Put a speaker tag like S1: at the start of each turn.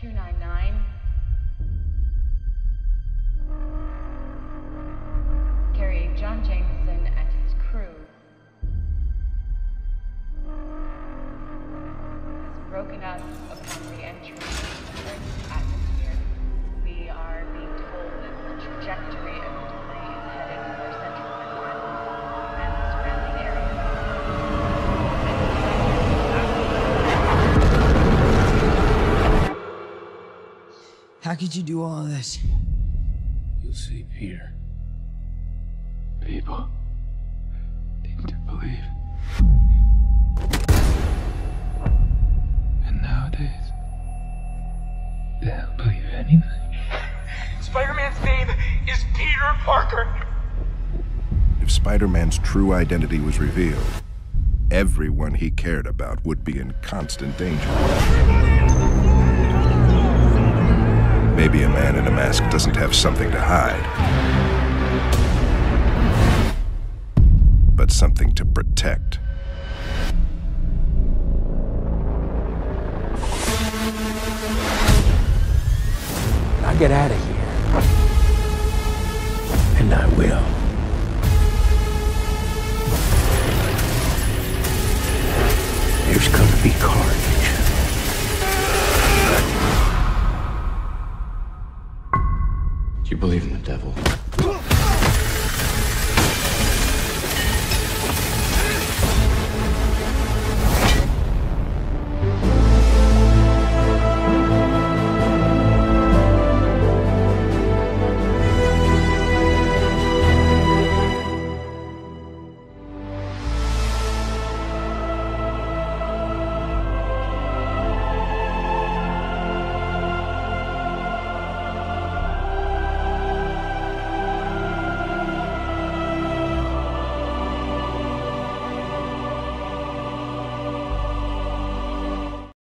S1: 299. Carrying John Jameson and his crew. Has broken up upon re-entry into
S2: How could you do all this?
S3: You'll see, Peter. People need to believe. And nowadays, they'll believe anything.
S4: Spider-Man's name is Peter Parker.
S5: If Spider Man's true identity was revealed, everyone he cared about would be in constant danger. Maybe a man in a mask doesn't have something to hide, but something to protect.
S3: I get out of here. And I will. There's gonna be carnage.
S6: You believe in the devil?